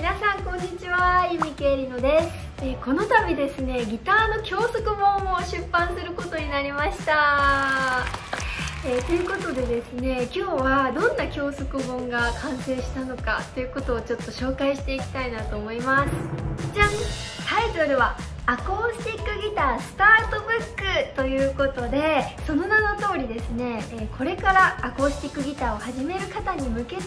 皆さんこんにちはゆみけいりのです、えー、この度ですねギターの教則本を出版することになりました。えー、ということでですね今日はどんな教則本が完成したのかということをちょっと紹介していきたいなと思います。じゃん。タイトルはアコースティックギタースタートブックということでその名の通りですね、えこれからアコースティックギターを始める方に向けて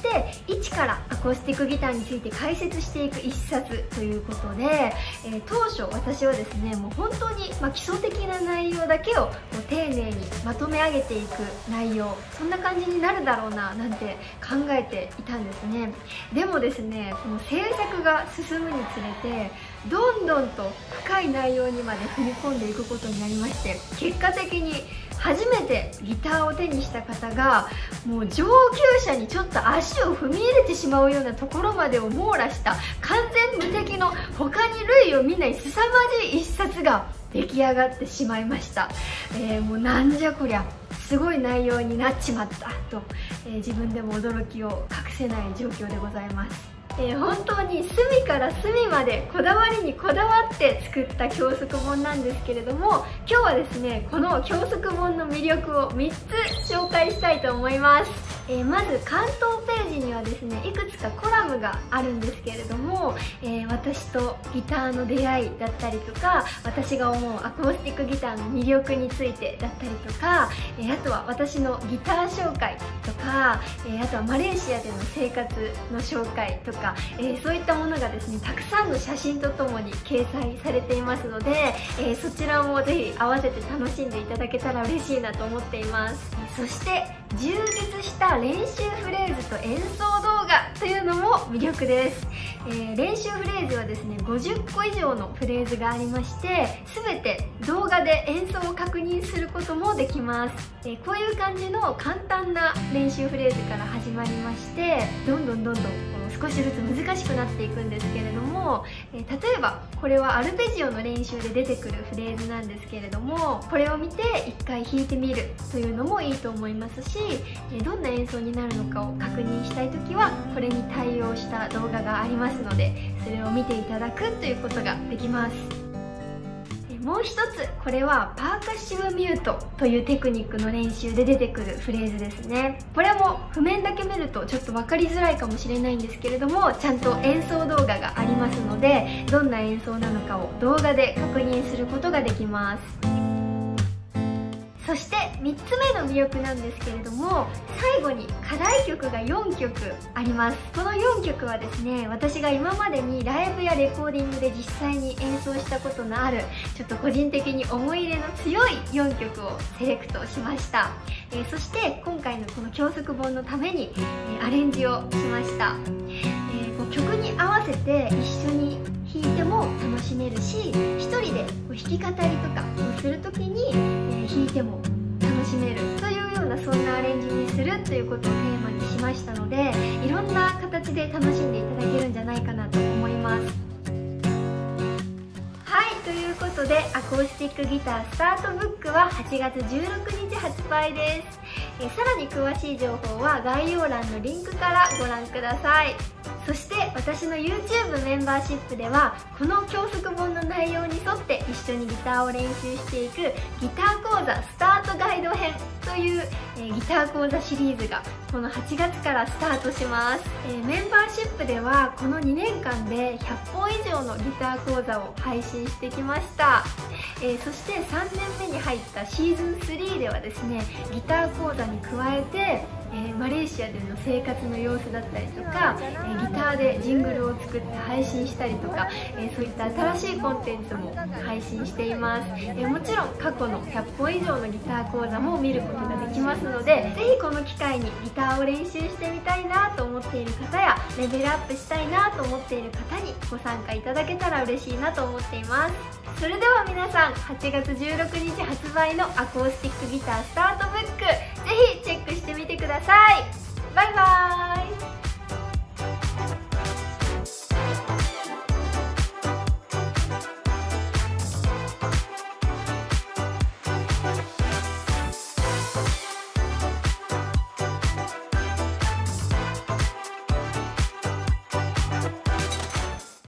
一からアコースティックギターについて解説していく一冊ということで、え当初私はですねもう本当に、ま基礎的な内容だけをこう丁寧にまとめ上げていく内容そんな感じになるだろうななんて考えていたんですね。でもですねこの制作が進むにつれてどんどんと深い内容にまで踏み込んでいくことになりまして結果的に初めてギターを手にした方がもう上級者にちょっと足を踏み入れてしまうようなところまでを網羅した完全無敵の他に類を見ない凄まじい一冊が出来上がってしまいました、えー、もうなんじゃこりゃすごい内容になっちまったと、えー、自分でも驚きを隠せない状況でございます。えー、本当に隅から隅までこだわりにこだわって作った教則本なんですけれども今日はですねこの教則本の魅力を3つ紹介したいと思います、えー、まず関東ページにはですねいくつかコラムがあるんですけれども、えー、私とギターの出会いだったりとか私が思うアコースティックギターの魅力についてだったりとか、えあとは私のギター紹介とか、えあとはマレーシアでの生活の紹介とか、え、そういったものがですねたくさんの写真とともに掲載されていますので、え、そちらもぜひ合わせて楽しんでいただけたら嬉しいなと思っています。そして充実した練習フレーズと演奏動画というのも魅力です、えー、練習フレーズはですね50個以上のフレーズがありまして全て動画で演奏を確認することもできます、えー、こういう感じの簡単な練習フレーズから始まりましてどんどんどんどん少しずつ難しくなっていくんですけれども、えー、例えばこれはアルペジオの練習で出てくるフレーズなんですけれどもこれを見て1回弾いてみるというのもいいと思いますし、え、どんな演奏になるのかを確認したい時はこれに対応した動画がありますのでそれを見ていただくということができます。もう一つこれはパーカッシブミュートというテクニックの練習で出てくるフレーズですね。これも譜面だけ見るとちょっと分かりづらいかもしれないんですけれどもちゃんと演奏動画がありますのでどんな演奏なのかを動画で確認することができます。そして3つ目の魅力なんですけれども最後に課題曲が4曲あります。この4曲はですね私が今までにライブやレコーディングで実際に演奏したことのあるちょっと個人的に思い入れの強い4曲をセレクトしました、えー、そして今回のこの教則本のために、えー、アレンジをしました、えー、こう曲に合わせて一緒に弾いても楽しめるし1人でこう弾き語りとかをする時に弾いても楽しめるというようなそんなアレンジにするということをテーマにしましたのでいろんな形で楽しんでいただけるんじゃないかなと思います。はいということでアコースティックギタースタートブックは8月16日発売です。えさらに詳しい情報は概要欄のリンクからご覧ください。そして私の YouTube メンバーシップではこの教則本の内容に沿って一緒にギターを練習していくギター講座スタートガイド編という、えー、ギター講座シリーズがこの8月からスタートします、えー、メンバーシップではこの2年間で100本以上のギター講座を配信してきました、えー、そして3年目に入ったシーズン3ではですねギター講座に加えてえー、マレーシアでの生活の様子だったりとか、えー、ギターでジングルを作って配信したりとか、えー、そういった新しいコンテンツも配信しています、えもちろん過去の100本以上のギター講座も見ることができますのでぜひこの機会にギターを練習してみたいなと思っている方やレベルアップしたいなと思っている方にご参加いただけたら嬉しいなと思っていますそれでは皆さん8月16日発売のアコースティックギタースタートブックぜひチェックしてみてください。バイバーイ。